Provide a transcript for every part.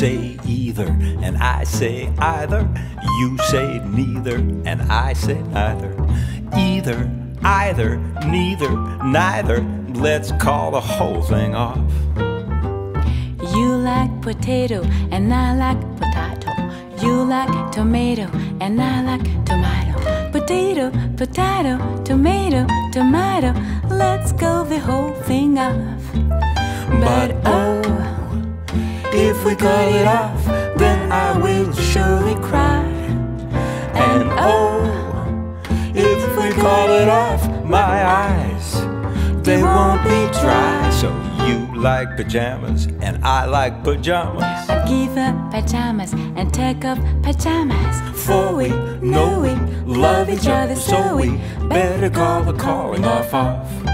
I say either. You say neither, and I say neither. Either, either, neither, neither. Let's call the whole thing off. You like potato and I like potato. You like tomato and I like tomato. Potato, potato, tomato, tomato. Let's go the whole thing off. But oh, if we cut it off, then I will surely cry. And oh, if we cut it off, my eyes, they won't be dry. So you like pajamas, and I like pajamas. I give up pajamas and take off pajamas. For we know we love each other, so we better call the calling off off.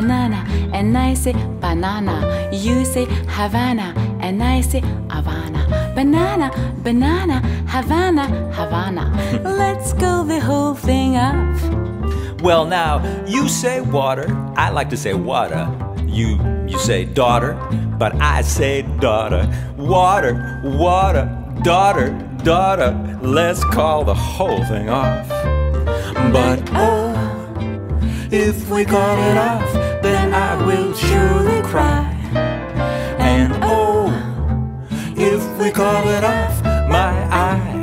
Banana and I say banana. You say Havana and I say Havana. Banana, banana, Havana, Havana. Let's go the whole thing up. Well, now you say water. I like to say water. You you say daughter, but I say daughter. Water, water, daughter, daughter. Let's call the whole thing off. But oh, if we cut it off, then I will surely cry. And oh, if we cut it off, my eyes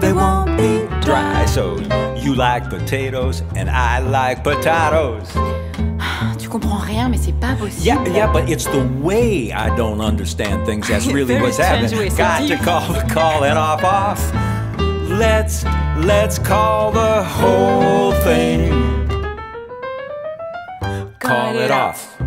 they won't be dry. So you like potatoes, and I like potatoes. Tu comprends rien, mais c'est pas possible. Yeah, yeah, but it's the way I don't understand things. That's really what's happening. Got to call the calling off off. Let's let's call the whole thing. Call it off.